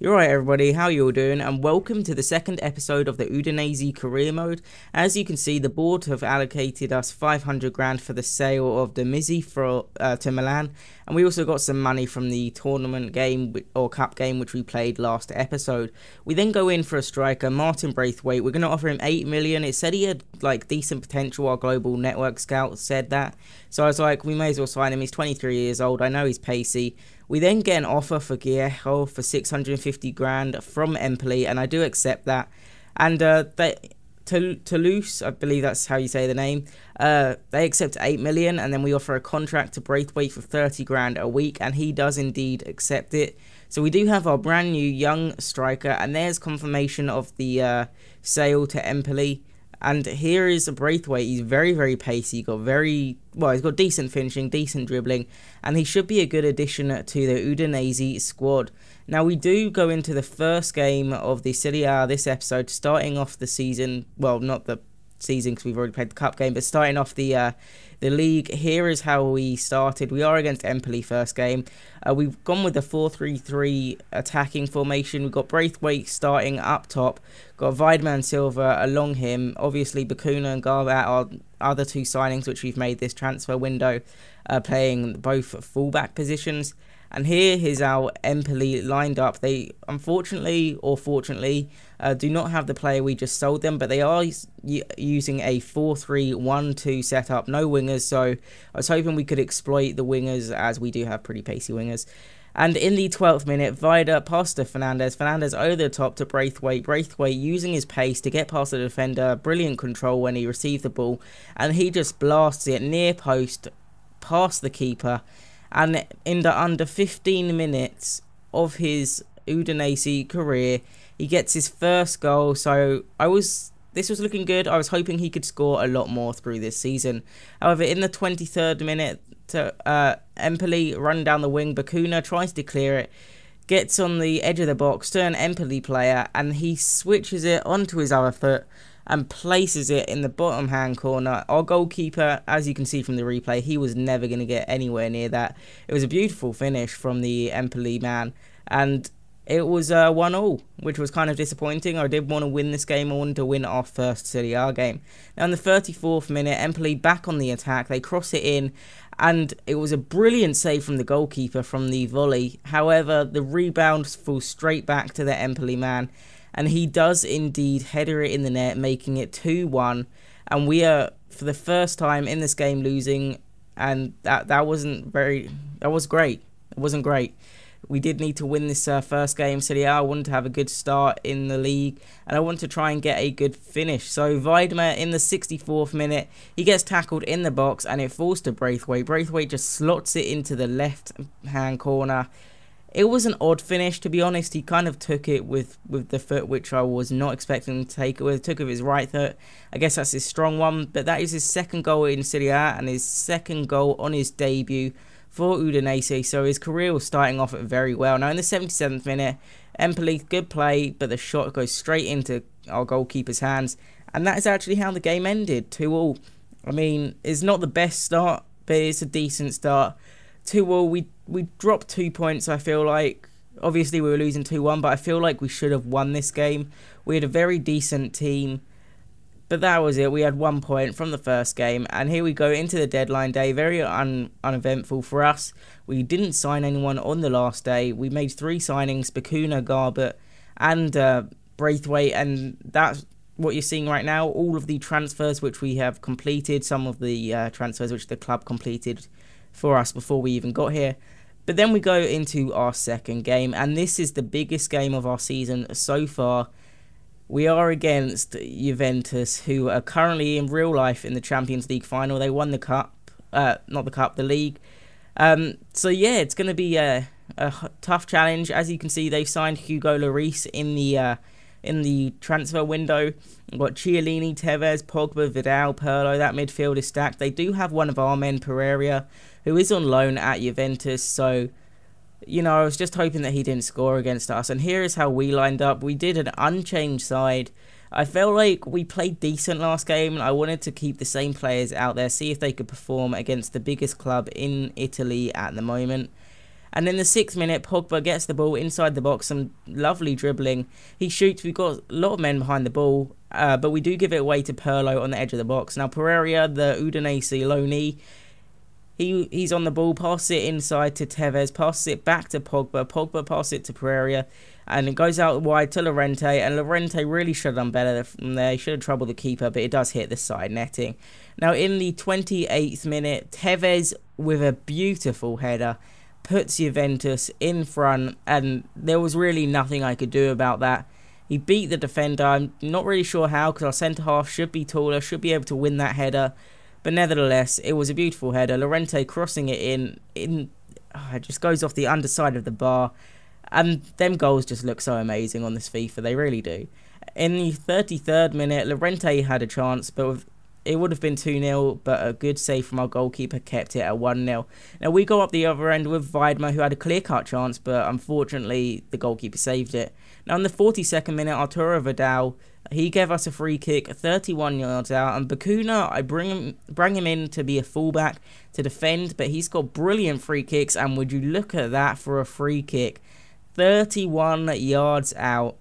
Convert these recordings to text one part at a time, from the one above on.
You're right, everybody. How you all doing? And welcome to the second episode of the Udinese career mode. As you can see, the board have allocated us 500 grand for the sale of the Mizzi for uh, to Milan, and we also got some money from the tournament game or cup game which we played last episode. We then go in for a striker, Martin Braithwaite. We're going to offer him 8 million. It said he had like decent potential. Our global network scout said that, so I was like, we may as well sign him. He's 23 years old. I know he's pacey. We then get an offer for Guerreiro for 650 grand from Empoli, and I do accept that. And uh, they, Toulouse, I believe that's how you say the name, uh, they accept 8 million, and then we offer a contract to Braithwaite for 30 grand a week, and he does indeed accept it. So we do have our brand new young striker, and there's confirmation of the uh, sale to Empoli. And here is Braithwaite. He's very, very pacey. He Got very well. He's got decent finishing, decent dribbling, and he should be a good addition to the Udinese squad. Now we do go into the first game of the Serie A this episode, starting off the season. Well, not the season because we've already played the cup game, but starting off the uh, the league. Here is how we started. We are against Empoli first game. Uh, we've gone with the 4-3-3 attacking formation. We've got Braithwaite starting up top. Got Widmer Silva along him. Obviously, Bacuna and Garbutt are other two signings which we've made this transfer window, uh, playing both fullback positions. And here is our Empoli lined up. They unfortunately or fortunately uh, do not have the player we just sold them, but they are using a 4-3-1-2 setup. No wingers, so I was hoping we could exploit the wingers as we do have pretty pacey wingers. And in the 12th minute, Vida passed to Fernandez. Fernandez over the top to Braithwaite. Braithwaite using his pace to get past the defender. Brilliant control when he received the ball. And he just blasts it near post past the keeper and in the under 15 minutes of his Udinese career, he gets his first goal. So I was this was looking good. I was hoping he could score a lot more through this season. However, in the 23rd minute, to, uh, Empoli run down the wing. Bacuna tries to clear it, gets on the edge of the box to an Empoli player, and he switches it onto his other foot and places it in the bottom hand corner. Our goalkeeper, as you can see from the replay, he was never going to get anywhere near that. It was a beautiful finish from the Empoli man, and it was uh, one all, which was kind of disappointing. I did want to win this game. I wanted to win our first Serie A game. Now, in the 34th minute, Empoli back on the attack. They cross it in, and it was a brilliant save from the goalkeeper from the volley. However, the rebound falls straight back to the Empoli man, and he does indeed header it in the net, making it 2 1. And we are, for the first time in this game, losing. And that, that wasn't very. That was great. It wasn't great. We did need to win this uh, first game. So, yeah, I wanted to have a good start in the league. And I want to try and get a good finish. So, Widmer in the 64th minute, he gets tackled in the box and it falls to Braithwaite. Braithwaite just slots it into the left hand corner it was an odd finish to be honest. He kind of took it with with the foot which I was not expecting to take it with. Took it with his right foot. I guess that's his strong one, but that is his second goal in Serie A and his second goal on his debut for Udinese. So his career was starting off very well. Now in the 77th minute, Empoli good play, but the shot goes straight into our goalkeeper's hands, and that is actually how the game ended. Two all. I mean, it's not the best start, but it's a decent start. Two all. We we dropped two points. I feel like obviously we were losing two one, but I feel like we should have won this game. We had a very decent team, but that was it. We had one point from the first game, and here we go into the deadline day. Very un- uneventful for us. We didn't sign anyone on the last day. We made three signings: Bacuna, Garbutt, and uh, Braithwaite, and that's what you're seeing right now. All of the transfers which we have completed, some of the uh, transfers which the club completed for us before we even got here. But then we go into our second game, and this is the biggest game of our season so far. We are against Juventus, who are currently in real life in the Champions League final. They won the cup, uh, not the cup, the league. Um, so yeah, it's going to be a, a, tough challenge. As you can see, they've signed Hugo Lloris in the uh, in the transfer window. We've got Chiellini, Tevez, Pogba, Vidal, Pirlo. That midfield is stacked. They do have one of our men, Pereyra, who is on loan at Juventus. So, you know, I was just hoping that he didn't score against us. And here is how we lined up. We did an unchanged side. I felt like we played decent last game, and I wanted to keep the same players out there, see if they could perform against the biggest club in Italy at the moment. And in the sixth minute, Pogba gets the ball inside the box, some lovely dribbling. He shoots. We've got a lot of men behind the ball, uh, but we do give it away to Pirlo on the edge of the box. Now Pereyra, the Udinese loanee, he he's on the ball, passes it inside to Tevez, passes it back to Pogba. Pogba passes it to Pereyra, and it goes out wide to Llorente, And Llorente really should have done better from mm, there. He should have troubled the keeper, but it does hit the side netting. Now in the 28th minute, Tevez with a beautiful header puts Juventus in front, and there was really nothing I could do about that. He beat the defender. I'm not really sure how because our centre half should be taller, should be able to win that header. But nevertheless, it was a beautiful header. Llorente crossing it in, in oh, it just goes off the underside of the bar. And them goals just look so amazing on this FIFA. They really do. In the 33rd minute, Llorente had a chance, but with it would have been 2 0, but a good save from our goalkeeper kept it at 1 0. Now, we go up the other end with Widmer, who had a clear cut chance, but unfortunately, the goalkeeper saved it. Now, in the 42nd minute, Arturo Vidal. He gave us a free kick 31 yards out, and Bacuna, I bring him, bring him in to be a fullback to defend, but he's got brilliant free kicks. And would you look at that for a free kick? 31 yards out,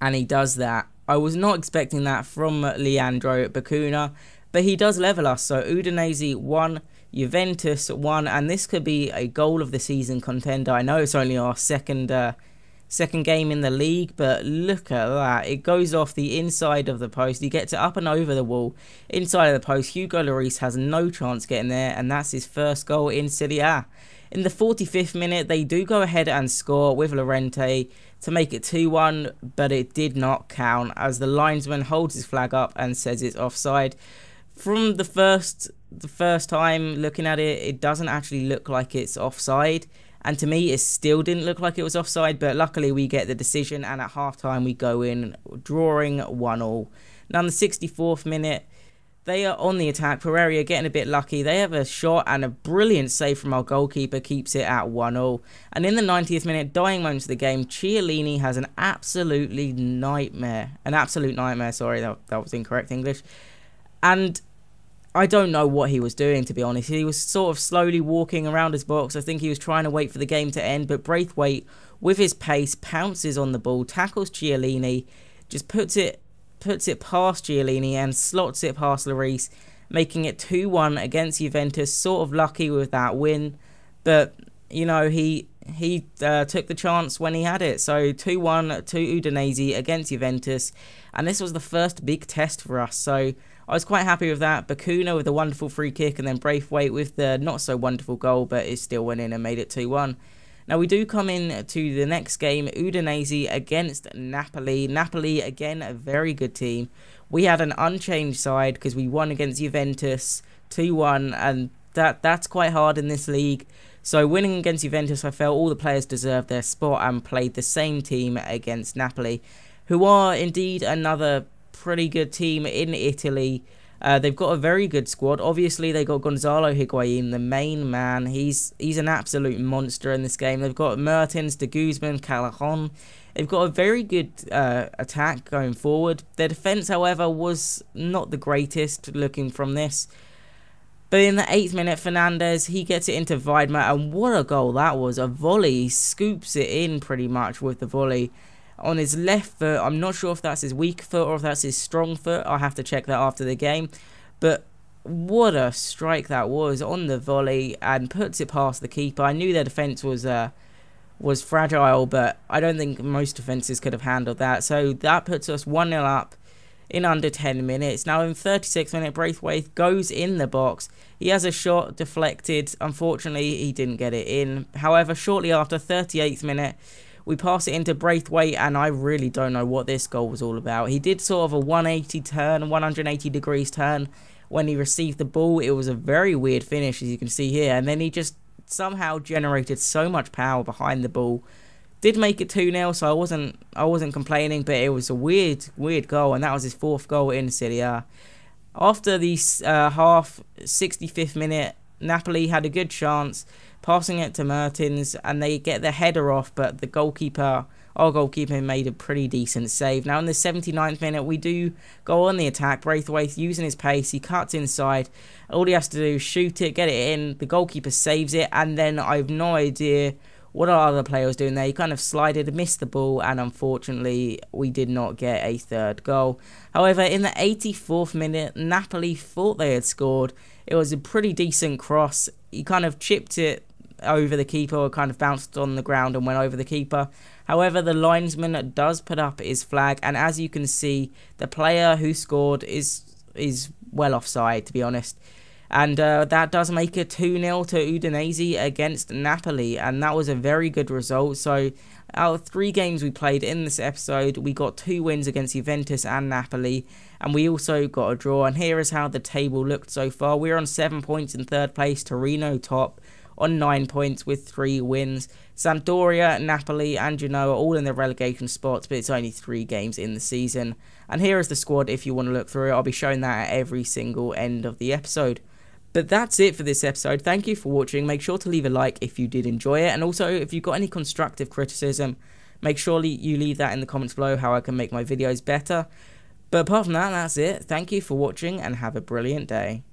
and he does that. I was not expecting that from Leandro Bacuna, but he does level us. So Udinese 1, Juventus 1, and this could be a goal of the season contender. I know it's only our second uh, second game in the league, but look at that. It goes off the inside of the post. He gets it up and over the wall. Inside of the post, Hugo Lloris has no chance getting there, and that's his first goal in Serie A. In the 45th minute, they do go ahead and score with Llorente to make it 2 1, but it did not count as the linesman holds his flag up and says it's offside. From the first the first time looking at it, it doesn't actually look like it's offside. And to me, it still didn't look like it was offside, but luckily we get the decision, and at half time we go in drawing 1 all. Now, in the 64th minute, they are on the attack. Pereyra getting a bit lucky. They have a shot and a brilliant save from our goalkeeper keeps it at 1-0. And in the 90th minute, dying moments of the game, Chiellini has an absolutely nightmare. An absolute nightmare, sorry, that, that was incorrect English. And I don't know what he was doing, to be honest. He was sort of slowly walking around his box. I think he was trying to wait for the game to end, but Braithwaite, with his pace, pounces on the ball, tackles Chiellini, just puts it puts it past Chiellini and slots it past Lloris, making it 2 1 against Juventus. Sort of lucky with that win, but you know, he he uh, took the chance when he had it. So 2 1 to Udinese against Juventus, and this was the first big test for us. So I was quite happy with that. Bacuna with a wonderful free kick, and then Braithwaite with the not so wonderful goal, but it still went in and made it 2 1. Now we do come in to the next game, Udinese against Napoli. Napoli again a very good team. We had an unchanged side because we won against Juventus 2-1 and that that's quite hard in this league. So winning against Juventus, I felt all the players deserved their spot and played the same team against Napoli, who are indeed another pretty good team in Italy. Uh, they've got a very good squad. Obviously, they got Gonzalo Higuain, the main man. He's he's an absolute monster in this game. They've got Mertens, De Guzman, Callejon. They've got a very good uh, attack going forward. Their defense, however, was not the greatest looking from this. But in the eighth minute, Fernandez he gets it into Widmer, and what a goal that was! A volley, he scoops it in pretty much with the volley on his left foot. I'm not sure if that's his weak foot or if that's his strong foot. I'll have to check that after the game. But what a strike that was on the volley and puts it past the keeper. I knew their defence was uh, was fragile, but I don't think most defences could have handled that. So that puts us 1 0 up in under 10 minutes. Now, in 36 minute, Braithwaite goes in the box. He has a shot deflected. Unfortunately, he didn't get it in. However, shortly after 38th minute, we pass it into Braithwaite, and I really don't know what this goal was all about. He did sort of a 180 turn, 180 degrees turn when he received the ball. It was a very weird finish, as you can see here, and then he just somehow generated so much power behind the ball. Did make it 2-0, so I wasn't I wasn't complaining, but it was a weird, weird goal, and that was his fourth goal in Serie A. After the uh, half, 65th minute, Napoli had a good chance passing it to Mertens, and they get the header off, but the goalkeeper our goalkeeper made a pretty decent save. Now in the 79th minute, we do go on the attack. Braithwaite using his pace, he cuts inside. All he has to do is shoot it, get it in. The goalkeeper saves it, and then I have no idea what our other player was doing there. He kind of slided, missed the ball, and unfortunately, we did not get a third goal. However, in the 84th minute, Napoli thought they had scored. It was a pretty decent cross. He kind of chipped it over the keeper or kind of bounced on the ground and went over the keeper. However, the linesman does put up his flag, and as you can see, the player who scored is is well offside, to be honest. And uh, that does make it 2 0 to Udinese against Napoli, and that was a very good result. So, out of three games we played in this episode, we got two wins against Juventus and Napoli, and we also got a draw. And here is how the table looked so far. We're on seven points in third place, Torino top on nine points with three wins. Sampdoria, Napoli, and Genoa are all in the relegation spots, but it's only three games in the season. And here is the squad if you want to look through it. I'll be showing that at every single end of the episode. But that's it for this episode. Thank you for watching. Make sure to leave a like if you did enjoy it. And also, if you've got any constructive criticism, make sure you leave that in the comments below how I can make my videos better. But apart from that, that's it. Thank you for watching and have a brilliant day.